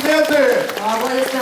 Śmiety! A bo jestem